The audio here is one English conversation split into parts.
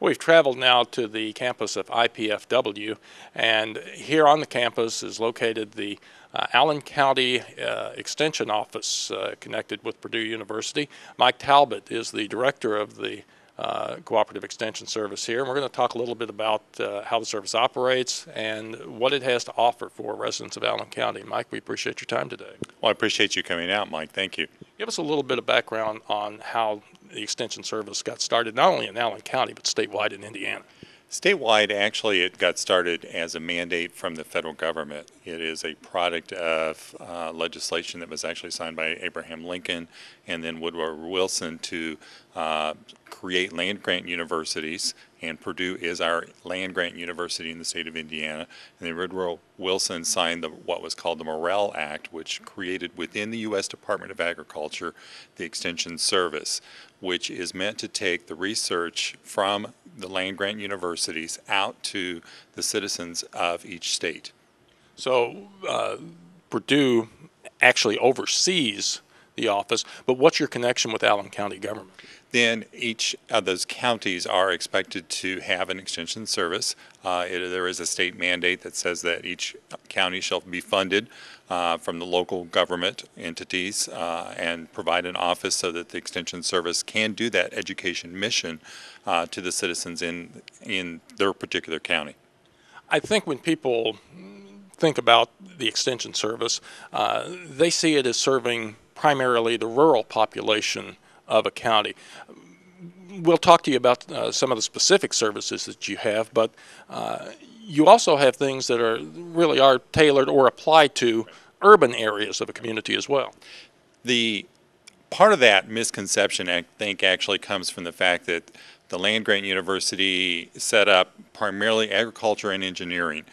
We've traveled now to the campus of IPFW, and here on the campus is located the uh, Allen County uh, Extension Office uh, connected with Purdue University. Mike Talbot is the director of the uh, Cooperative Extension Service here, and we're going to talk a little bit about uh, how the service operates and what it has to offer for residents of Allen County. Mike, we appreciate your time today. Well, I appreciate you coming out, Mike. Thank you. Give us a little bit of background on how the Extension Service got started, not only in Allen County, but statewide in Indiana. Statewide, actually, it got started as a mandate from the federal government. It is a product of uh, legislation that was actually signed by Abraham Lincoln and then Woodrow Wilson to uh, create land grant universities. And Purdue is our land grant university in the state of Indiana. And then Woodrow Wilson signed the, what was called the Morrill Act, which created within the U.S. Department of Agriculture the Extension Service, which is meant to take the research from the land grant universities out to the citizens of each state. So uh, Purdue actually oversees the office, but what's your connection with Allen County government? Then each of those counties are expected to have an extension service. Uh, it, there is a state mandate that says that each county shall be funded uh, from the local government entities uh, and provide an office so that the extension service can do that education mission uh, to the citizens in in their particular county. I think when people think about the extension service, uh, they see it as serving primarily the rural population of a county. We'll talk to you about uh, some of the specific services that you have, but uh, you also have things that are really are tailored or applied to urban areas of a community as well. The part of that misconception, I think, actually comes from the fact that the land grant university set up primarily agriculture and engineering.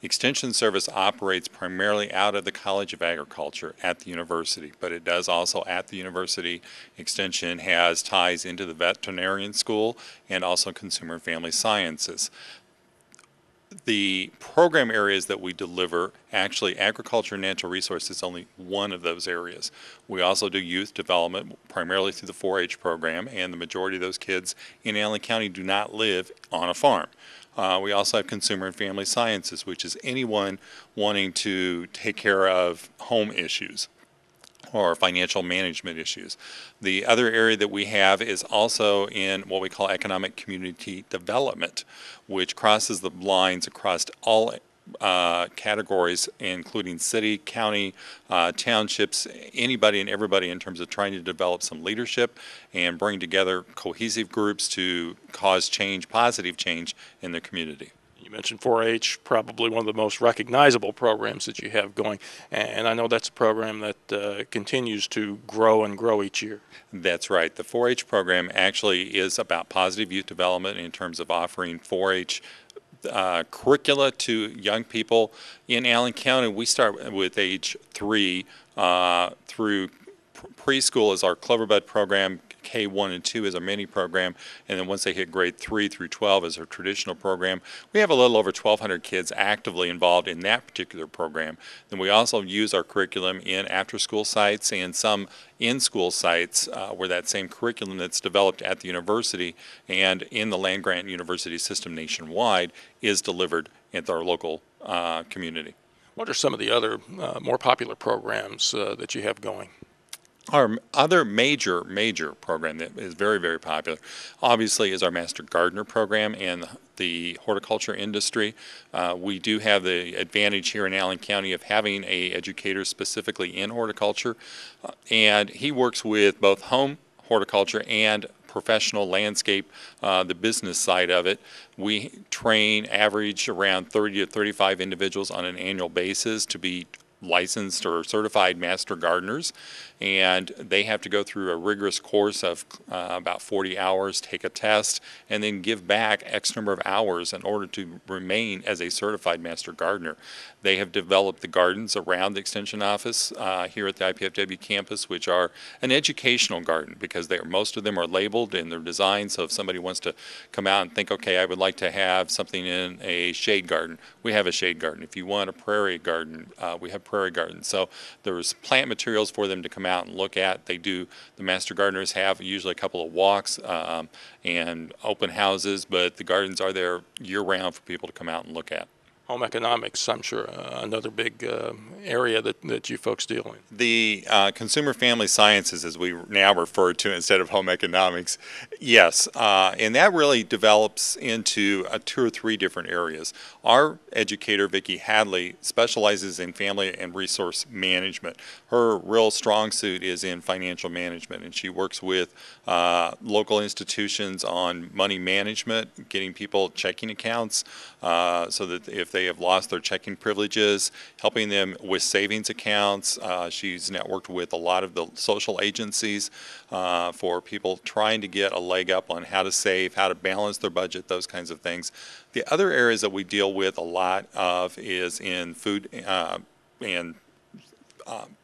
Extension Service operates primarily out of the College of Agriculture at the university, but it does also at the university. Extension has ties into the veterinarian school and also consumer family sciences. The program areas that we deliver, actually agriculture and natural resources is only one of those areas. We also do youth development primarily through the 4-H program and the majority of those kids in Allen County do not live on a farm. Uh, we also have consumer and family sciences, which is anyone wanting to take care of home issues or financial management issues. The other area that we have is also in what we call economic community development, which crosses the lines across all uh, categories, including city, county, uh, townships, anybody and everybody in terms of trying to develop some leadership and bring together cohesive groups to cause change, positive change in the community. You mentioned 4-H, probably one of the most recognizable programs that you have going, and I know that's a program that uh, continues to grow and grow each year. That's right. The 4-H program actually is about positive youth development in terms of offering 4-H uh, curricula to young people in Allen County. We start with age three uh, through preschool is our Cloverbud program. K1 and 2 is our mini program, and then once they hit grade 3 through 12 is our traditional program. We have a little over 1,200 kids actively involved in that particular program. Then we also use our curriculum in after-school sites and some in-school sites uh, where that same curriculum that's developed at the university and in the land-grant university system nationwide is delivered at our local uh, community. What are some of the other uh, more popular programs uh, that you have going? Our other major, major program that is very, very popular, obviously, is our Master Gardener program and the horticulture industry. Uh, we do have the advantage here in Allen County of having a educator specifically in horticulture, uh, and he works with both home horticulture and professional landscape, uh, the business side of it. We train average around 30 to 35 individuals on an annual basis to be licensed or certified master gardeners and they have to go through a rigorous course of uh, about 40 hours, take a test, and then give back X number of hours in order to remain as a certified master gardener. They have developed the gardens around the extension office uh, here at the IPFW campus, which are an educational garden because they are, most of them are labeled and they're designed so if somebody wants to come out and think, okay, I would like to have something in a shade garden, we have a shade garden. If you want a prairie garden, uh, we have prairie garden. So there's plant materials for them to come out and look at. They do, the master gardeners have usually a couple of walks um, and open houses, but the gardens are there year round for people to come out and look at. Home economics, I'm sure, uh, another big uh, area that, that you folks deal in. The uh, consumer family sciences, as we now refer to instead of home economics, yes, uh, and that really develops into uh, two or three different areas. Our educator, Vicki Hadley, specializes in family and resource management. Her real strong suit is in financial management, and she works with uh, local institutions on money management, getting people checking accounts, so that if they have lost their checking privileges, helping them with savings accounts. Uh, she's networked with a lot of the social agencies uh, for people trying to get a leg up on how to save, how to balance their budget, those kinds of things. The other areas that we deal with a lot of is in food uh, and um,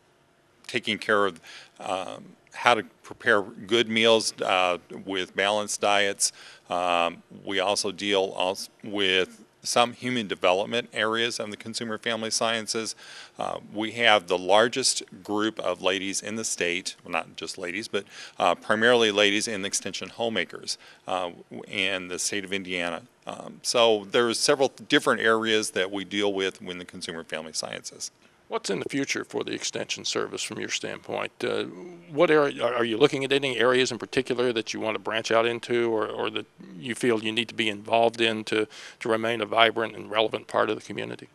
taking care of um, how to prepare good meals uh, with balanced diets. Um, we also deal also with some human development areas of the consumer family sciences. Uh, we have the largest group of ladies in the state, well, not just ladies, but uh, primarily ladies in the extension homemakers uh, in the state of Indiana. Um, so there's several different areas that we deal with in the consumer family sciences. What's in the future for the Extension Service from your standpoint? Uh, what area, are you looking at any areas in particular that you want to branch out into or, or that you feel you need to be involved in to, to remain a vibrant and relevant part of the community?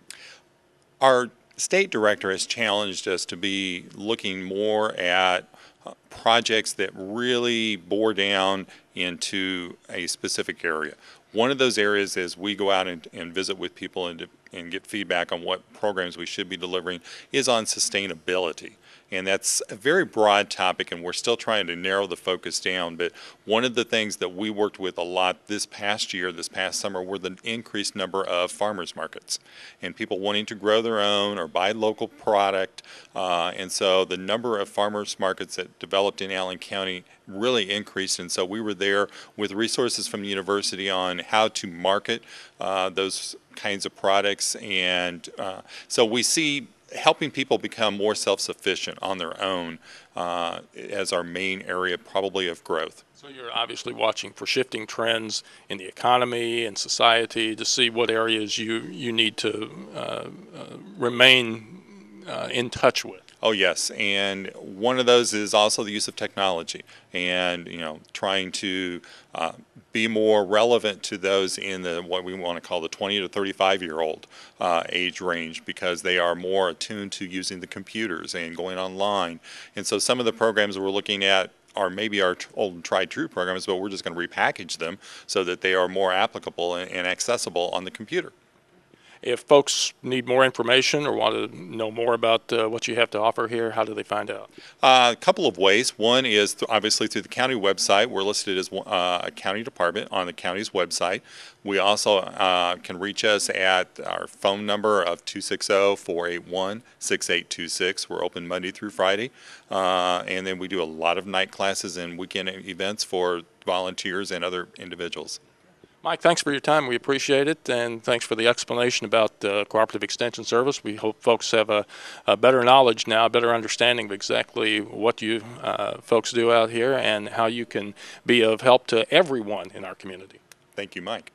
Our state director has challenged us to be looking more at uh, projects that really bore down into a specific area. One of those areas is we go out and, and visit with people and, and get feedback on what programs we should be delivering is on sustainability. And that's a very broad topic, and we're still trying to narrow the focus down. But one of the things that we worked with a lot this past year, this past summer, were the increased number of farmers markets and people wanting to grow their own or buy local product. Uh, and so the number of farmers markets that developed in Allen County really increased. And so we were there with resources from the university on how to market uh, those kinds of products. And uh, so we see helping people become more self-sufficient on their own uh, as our main area probably of growth. So you're obviously watching for shifting trends in the economy and society to see what areas you, you need to uh, uh, remain uh, in touch with. Oh yes, and one of those is also the use of technology, and you know, trying to uh, be more relevant to those in the what we want to call the 20 to 35 year old uh, age range, because they are more attuned to using the computers and going online. And so, some of the programs we're looking at are maybe our old and tried true programs, but we're just going to repackage them so that they are more applicable and, and accessible on the computer. If folks need more information or want to know more about uh, what you have to offer here, how do they find out? Uh, a couple of ways. One is th- obviously through the county website. We're listed as uh, a county department on the county's website. We also uh, can reach us at our phone number of 260 481 6826. We're open Monday through Friday. Uh, and then we do a lot of night classes and weekend events for volunteers and other individuals. Mike, thanks for your time. We appreciate it, and thanks for the explanation about uh, Cooperative Extension Service. We hope folks have a, a better knowledge now, a better understanding of exactly what you uh, folks do out here and how you can be of help to everyone in our community. Thank you, Mike.